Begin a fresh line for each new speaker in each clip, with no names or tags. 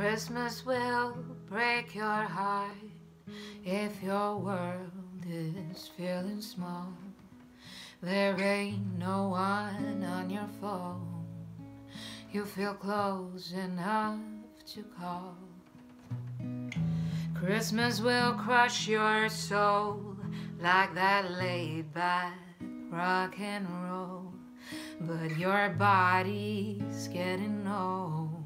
Christmas will break your heart if your world is feeling small. There ain't no one on your phone you feel close enough to call. Christmas will crush your soul like that laid back rock and roll. But your body's getting old,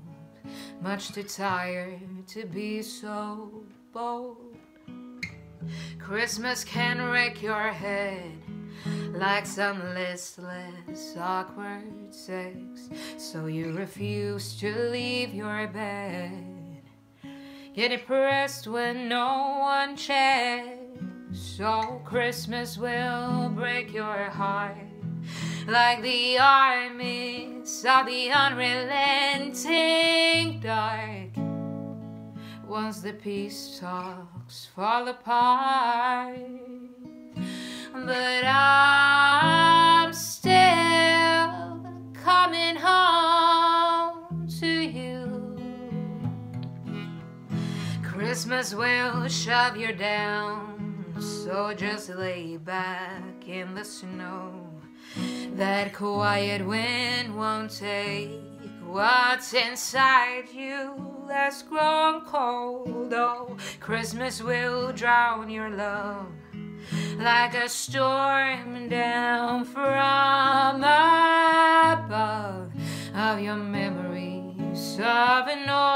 much too tired to be so bold. Christmas can wreck your head like some listless, awkward sex. So you refuse to leave your bed, get depressed when no one checks. So Christmas will break your heart like the armies of the unrelenting dark. Once the peace talks fall apart, but I'm still coming home to you. Christmas will shove you down, so just lay back in the snow. That quiet wind won't take what's inside you that's grown cold. Oh, Christmas will drown your love like a storm down from above of your memories of a normal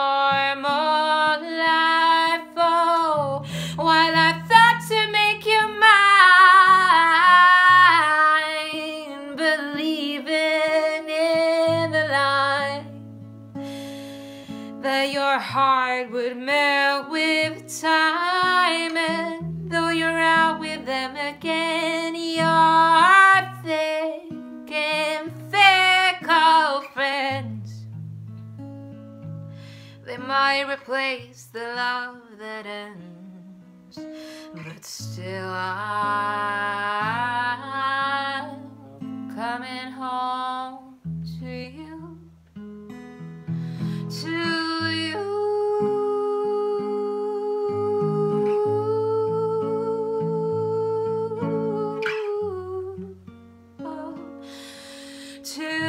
that your heart would melt with time, and though you're out with them again, you're thick and fickle friends. They might replace the love that ends, but still I'm two.